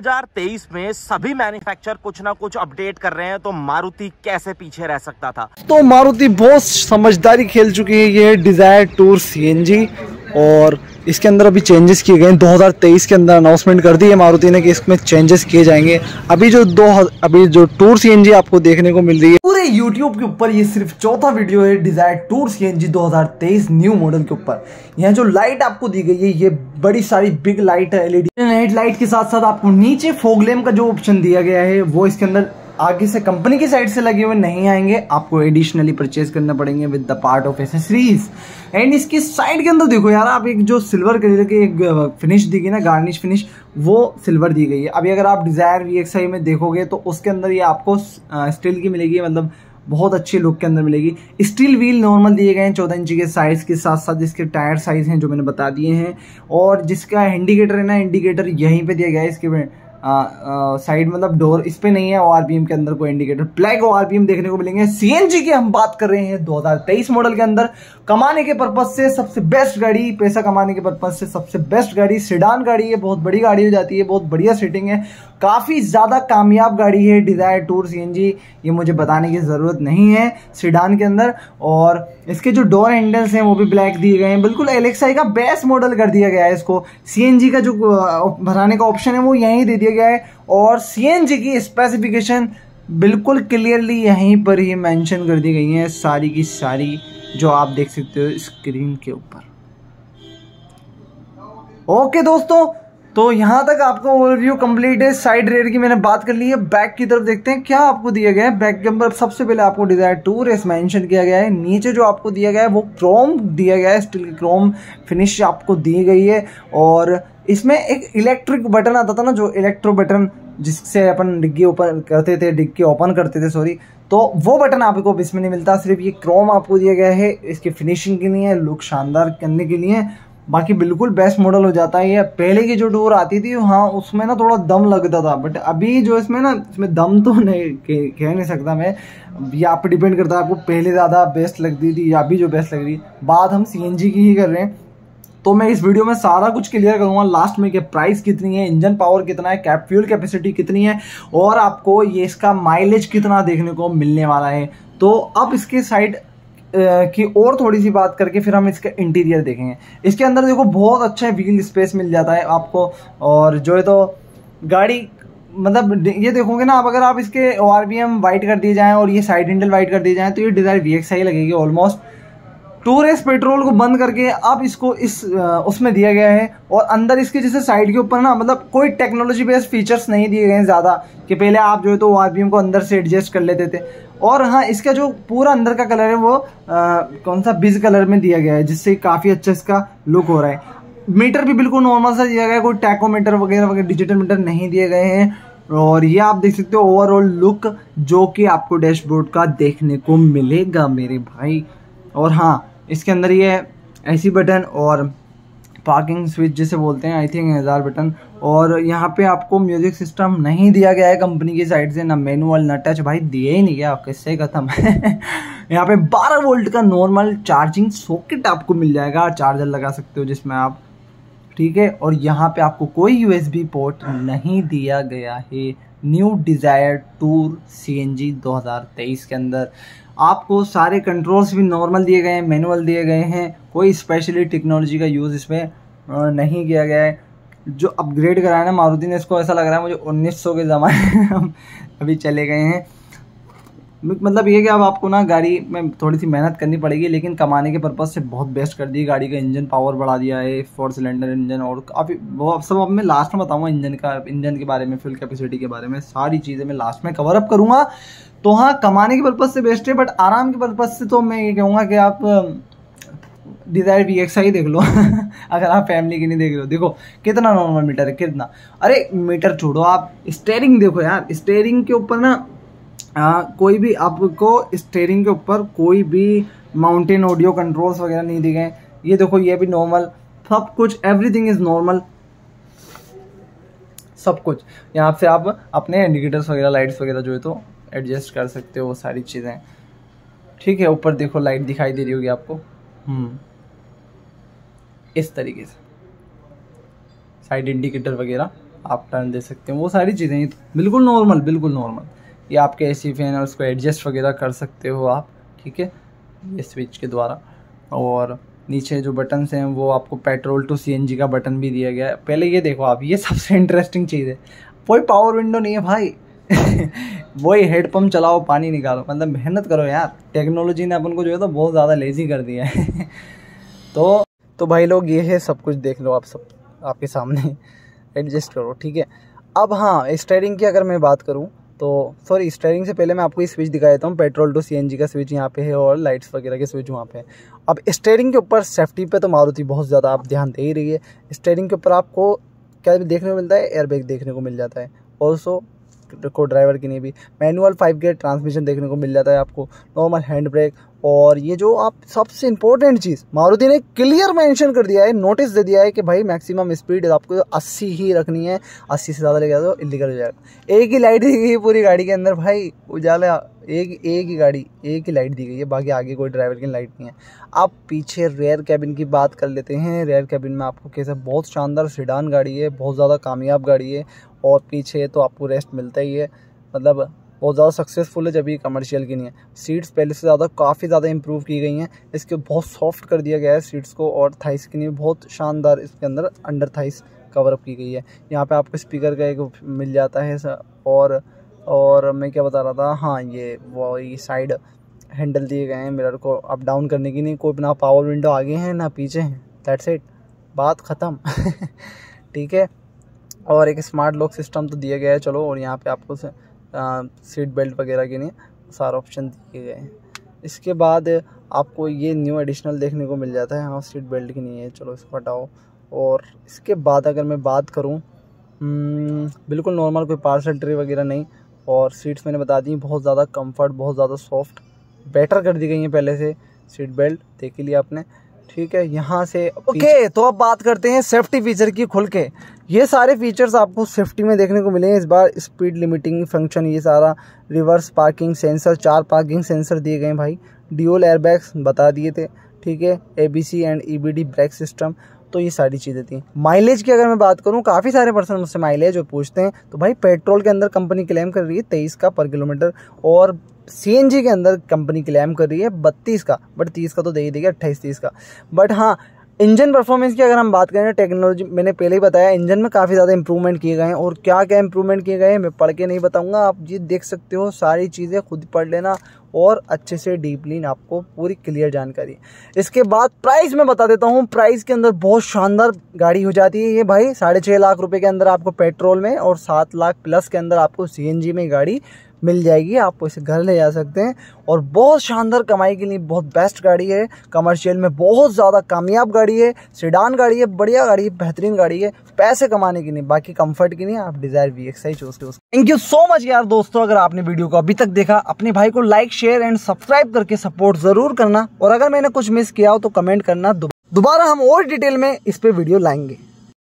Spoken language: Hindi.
2023 में सभी मैन्युफैक्चर कुछ ना कुछ अपडेट कर रहे हैं तो मारुति कैसे पीछे रह सकता था? तो मारुति बहुत समझदारी खेल चुकी है, ये डिज़ायर टूर सीएनजी और इसके अंदर अभी चेंजेस किए गए हैं। 2023 के अंदर अनाउंसमेंट कर दी है मारुति ने कि इसमें चेंजेस किए जाएँगे। अभी जो दो अभी जो टूर सीएनजी आपको देखने को मिल रही है। पूरे यूट्यूब के ऊपर ये सिर्फ़ चौथा वीडियो है Dzire tour CNG 2023 new model के ऊपर। यहाँ जो लाइट आपको दी गई है, ये बड़ी सारी बिग लाइट है एलईडी हेड लाइट के साथ साथ आपको नीचे फोगलेम का जो ऑप्शन दिया गया है, वो इसके अंदर आगे से कंपनी की साइड से लगे हुए नहीं आएँगे, आपको एडिशनली परचेज करना पड़ेंगे with the part of accessories and इसकी साइड के अंदर देखो यार, आप एक जो सिल्वर कलर की एक फिनिश दी गई ना गार्निश फिनिश वो सिल्वर दी गई है। अभी अगर आप डिज़ायर वीएक्सआई में देखोगे तो उसके अंदर ये आपको स्टील की मिलेगी मतलब बहुत अच्छी लुक के अंदर मिलेगी। स्टील व्हील नॉर्मल दिए गए हैं चौदह इंची के साइज़ के साथ साथ, जिसके टायर साइज़ हैं, जो मैंने बता दिए हैं। और जिसका इंडिकेटर है ना इंडिकेटर यहीं पे दिया गया है, इसके साइड मतलब डोर इस पे नहीं है ओ के अंदर कोई इंडिकेटर ब्लैक ओ देखने को मिलेंगे। सीएनजी की हम बात कर रहे हैं 2023 मॉडल के अंदर। कमाने के पर्पज से सबसे बेस्ट गाड़ी, पैसा कमाने के पर्पज से सबसे बेस्ट गाड़ी सिडान गाड़ी है, बहुत बड़ी गाड़ी हो जाती है, बहुत बढ़िया सीटिंग है, काफ़ी ज़्यादा कामयाब गाड़ी है डिज़ायर टूर सीएनजी ये मुझे बताने की ज़रूरत नहीं है सिडान के अंदर, और इसके जो डोर हैंडल्स हैं वो भी ब्लैक दिए गए हैं, बिल्कुल एलेक्साई का बेस्ट मॉडल कर दिया गया है इसको सीएनजी का जो भराने का ऑप्शन है वो यहीं दे दिया गया है, और सीएनजी की स्पेसिफिकेशन बिल्कुल क्लियरली यहीं पर ही मेंशन कर दी गई हैं, सारी की सारी जो आप देख सकते हो स्क्रीन के ऊपर। ओके दोस्तों तो यहाँ तक आपका ओवरव्यू कंप्लीट है। साइड रेयर की मैंने बात कर ली है। बैक की तरफ़ देखते हैं क्या आपको दिया गया है। बैक के अंदर सबसे पहले आपको डिज़ायर टू रेस मेंशन किया गया है। नीचे जो आपको दिया गया है, वो क्रोम दिया गया है। स्टील की क्रोम फिनिश आपको दी गई है। और इसमें एक इलेक्ट्रिक बटन आता था ना, जो इलेक्ट्रो बटन जिससे अपन डिग्गी ओपन करते थे, डिग्गी ओपन करते थे सॉरी तो वो बटन आपको इसमें नहीं मिलता, सिर्फ़ ये क्रोम आपको दिया गया है, इसकी फिनिशिंग के लिए लुक शानदार करने के लिए। बाकी बिल्कुल बेस्ट मॉडल हो जाता है ये। पहले की जो डोर आती थी हाँ उसमें ना थोड़ा दम लगता था बट अभी जो इसमें ना, इसमें दम तो नहीं, कह नहीं सकता मैं। ये आप डिपेंड करता है, आपको पहले ज़्यादा बेस्ट लगती थी, या अभी जो बेस्ट लग रही बात हम सीएनजी की ही कर रहे हैं। तो मैं इस वीडियो में सारा कुछ क्लियर करूँगा। लास्ट में कि प्राइस कितनी है इंजन पावर कितना है कैप फ्यूल कैपेसिटी कितनी है, और आपको ये इसका माइलेज कितना देखने को मिलने वाला है। तो अब इसके साइड की और थोड़ी सी बात करके फिर हम इसका इंटीरियर देखेंगे। इसके अंदर देखो, बहुत अच्छा व्हील स्पेस मिल जाता है आपको। और जो है तो गाड़ी मतलब ये देखोगे ना आप, अगर आप इसके ओ आर वाइट कर दिए जाएँ और ये साइड हैंडल वाइट कर दिए जाएँ तो ये डिज़ायर वी आई लगेगी ऑलमोस्ट टू रेस पेट्रोल को बंद करके अब इसको इस उसमें दिया गया है और अंदर इसके जैसे साइड के ऊपर ना मतलब कोई टेक्नोलॉजी बेस्ड फीचर्स नहीं दिए गए हैं ज़्यादा कि पहले आप जो है तो वो आर को अंदर से एडजस्ट कर लेते थे। और हाँ इसका जो पूरा अंदर का कलर है वो आ, कौन सा बिज कलर में दिया गया है जिससे काफ़ी अच्छा इसका लुक हो रहा है। मीटर भी बिल्कुल नॉर्मल सा दिया गया है कोई टैकोमीटर वगैरह वगैरह डिजिटल मीटर नहीं दिए गए हैं। और ये आप देख सकते हो ओवरऑल लुक जो कि आपको डैशबोर्ड का देखने को मिलेगा मेरे भाई। और हाँ इसके अंदर ये ऐसी बटन और पार्किंग स्विच जिसे बोलते हैं आई थिंक हज़ार बटन। और यहाँ पे आपको म्यूज़िक सिस्टम नहीं दिया गया है कंपनी की साइड से, ना मैनुअल ना टच भाई, दिए ही नहीं गया। किससे खत्म? है यहाँ पे 12 वोल्ट का नॉर्मल चार्जिंग सॉकेट आपको मिल जाएगा। चार्जर लगा सकते हो जिसमें आप, ठीक है? और यहाँ पे आपको कोई यूएसबी पोर्ट नहीं दिया गया है। न्यू डिज़ायर टूर सीएनजी 2023 के अंदर। आपको सारे कंट्रोल्स भी नॉर्मल दिए गए हैं मैनुअल दिए गए हैं। कोई स्पेशली टेक्नोलॉजी का यूज़ इसमें नहीं किया गया है। जो अपग्रेड कराया ना, मारुति ने, इसको ऐसा लग रहा है मुझे 1900 के ज़माने अभी चले गए हैं। मतलब ये कि अब आपको ना गाड़ी में थोड़ी सी मेहनत करनी पड़ेगी, लेकिन कमाने के पर्पज़ से बहुत बेस्ट कर दी गाड़ी का इंजन पावर बढ़ा दिया है फोर सिलेंडर इंजन और काफ़ी वो अब सब अब मैं लास्ट में बताऊँगा इंजन का इंजन के बारे में फ्यूल कैपेसिटी के बारे में, सारी चीज़ें मैं लास्ट में कवर अप करूँगा। तो हाँ कमाने के पर्पज़ से बेस्ट है बट आराम के पर्पज़ से तो मैं ये कहूँगा कि आप डिज़ायर वी एक्स आई देख लो। अगर आप फैमिली की नहीं देख रहे हो, देखो, कितना नॉर्मल मीटर है, कितना। अरे मीटर छोड़ो आप स्टेयरिंग देखो यार स्टेयरिंग के ऊपर ना आ, कोई भी आपको स्टेयरिंग के ऊपर कोई भी माउंटेन ऑडियो कंट्रोल्स वगैरह नहीं दिखे। ये देखो ये भी नॉर्मल सब कुछ एवरीथिंग इज़ नॉर्मल सब कुछ। यहाँ से आप अपने इंडिकेटर्स वगैरह लाइट्स वगैरह जो है तो एडजस्ट कर सकते हो वो सारी चीज़ें। ठीक है ऊपर देखो लाइट दिखाई दे रही होगी आपको। हम्म। इस तरीके से। साइड इंडिकेटर वगैरह आप टर्न दे सकते हैं। वो सारी चीज़ें बिल्कुल नॉर्मल बिल्कुल नॉर्मल ये आपके ए सी फ़ैन है उसको एडजस्ट वगैरह कर सकते हो आप, ठीक है? ये स्विच के द्वारा। और नीचे जो बटन हैं, वो आपको पेट्रोल टू सीएनजी का बटन भी दिया गया है। पहले ये देखो आप, ये सबसे इंटरेस्टिंग चीज़ है। कोई पावर विंडो नहीं है भाई। वही हेड पम्प चलाओ, पानी निकालो। मतलब मेहनत करो यार। टेक्नोलॉजी ने अपन को जो है तो बहुत ज़्यादा लेजी कर दिया है। तो तो भाई लोग, ये है सब कुछ देख लो आप सब, आपके सामने। एडजस्ट करो, ठीक है? अब हाँ स्टेयरिंग की अगर मैं बात करूँ तो सॉरी स्टेयरिंग से पहले मैं आपको ये स्विच दिखा देता हूँ। पेट्रोल टू सीएनजी का स्विच यहाँ पे है और लाइट्स वगैरह के स्विच वहाँ पे है। अब स्टेयरिंग के ऊपर सेफ्टी पे तो मारुति बहुत ज़्यादा आप ध्यान दे ही रही है। स्टेयरिंग के ऊपर आपको क्या देखने को मिलता है? एयरबैग देखने को मिल जाता है। ऑल्सो को ड्राइवर के लिए भी। मैनुअल फाइव गेयर ट्रांसमिशन देखने को मिल जाता है आपको। नॉर्मल हैंड ब्रेक और ये जो आप सबसे इंपॉर्टेंट चीज़, मारुति ने क्लियर मेंशन कर दिया है नोटिस दे दिया है कि भाई मैक्सिमम स्पीड आपको तो 80 ही रखनी है 80 से ज़्यादा लेके तो इलीगल हो जाएगा। एक ही लाइट दी गई पूरी गाड़ी के अंदर, भाई, उजाला, एक एक ही गाड़ी, एक ही लाइट दी गई है, बाकी आगे कोई ड्राइवर की लाइट नहीं है। आप पीछे रेयर कैबिन की बात कर लेते हैं रेयर कैबिन में आपको कैसे बहुत शानदार सिडान गाड़ी है, बहुत ज़्यादा कामयाब गाड़ी है, और पीछे तो आपको रेस्ट मिलता ही है मतलब बहुत ज़्यादा सक्सेसफुल है जब ये कमर्शियल की नहीं है। सीट्स पहले से ज़्यादा काफ़ी ज़्यादा इंप्रूव की गई हैं। इसके बहुत सॉफ्ट कर दिया गया है सीट्स को और थाइस के लिए बहुत शानदार इसके अंदर अंडर थाइस कवर अप की गई है। यहाँ पे आपको स्पीकर का एक मिल जाता है और और मैं क्या बता रहा था? हाँ ये, वो, ये साइड हैंडल दिए गए हैं मिरर को। अप डाउन करने की नहीं, कोई ना पावर विंडो आगे हैं, ना पीछे हैं। दैट्स इट बात ख़त्म। ठीक है। और एक स्मार्ट लॉक सिस्टम तो दिया गया है। चलो, और यहाँ पे आपको सीट बेल्ट वगैरह के लिए सारे ऑप्शन दिए गए हैं। इसके बाद आपको ये न्यू एडिशनल देखने को मिल जाता है। हाँ सीट बेल्ट की नहीं है चलो इसको हटाओ। और इसके बाद अगर मैं बात करूँ हम्म, बिल्कुल नॉर्मल कोई पार्सल ट्रे वगैरह नहीं। और सीट्स मैंने बता दी बहुत ज़्यादा कंफर्ट बहुत ज़्यादा सॉफ्ट बेटर कर दी गई हैं पहले से सीट बेल्ट देख लिया आपने। ठीक है यहाँ से ओके okay, तो अब बात करते हैं सेफ्टी फीचर की खुल के। ये सारे फीचर्स आपको सेफ्टी में देखने को मिलेंगे। इस बार स्पीड लिमिटिंग फ़ंक्शन ये सारा रिवर्स पार्किंग सेंसर चार पार्किंग सेंसर दिए गए भाई। ड्यूल एयरबैग्स बता दिए थे ठीक है? A B C and E B D brake system तो ये सारी चीज़ें थी। माइलेज की अगर मैं बात करूँ काफ़ी सारे पर्सन मुझसे माइलेज जो पूछते हैं। तो भाई पेट्रोल के अंदर कंपनी क्लेम कर रही है तेईस का पर किलोमीटर और सीएनजी के अंदर कंपनी क्लेम कर रही है बत्तीस का बट तीस का तो दे ही देगी, अट्ठाईस, तीस का। बट हाँ इंजन परफॉर्मेंस की अगर हम बात करें टेक्नोलॉजी मैंने पहले ही बताया इंजन में काफ़ी ज़्यादा इंप्रूवमेंट किए गए हैं। और क्या क्या इंप्रूवमेंट किए गए हैं, मैं पढ़ के नहीं बताऊँगा। आप ये देख सकते हो, सारी चीज़ें खुद पढ़ लेना और अच्छे से डीपली आपको पूरी क्लियर जानकारी। इसके बाद प्राइस में बता देता हूँ प्राइस के अंदर बहुत शानदार गाड़ी हो जाती है ये भाई। साढ़े छः लाख रुपये के अंदर आपको पेट्रोल में और सात लाख प्लस के अंदर आपको सीएनजी में गाड़ी मिल जाएगी आप इसे घर ले जा सकते हैं। और बहुत शानदार कमाई के लिए बहुत बेस्ट गाड़ी है। कमर्शियल में बहुत ज़्यादा कामयाब गाड़ी है। सीडान गाड़ी है, बढ़िया गाड़ी है, बेहतरीन गाड़ी है। पैसे कमाने की नहीं बाकी कंफर्ट की नहीं आप डिज़ायर वी एक्स चूज़ के थैंक यू सो मच यार दोस्तों, अगर आपने वीडियो को अभी तक देखा, अपने भाई को लाइक शेयर एंड सब्सक्राइब करके सपोर्ट ज़रूर करना। और अगर मैंने कुछ मिस किया हो तो कमेंट करना। दोबारा हम और डिटेल में इस पे वीडियो लाएँगे।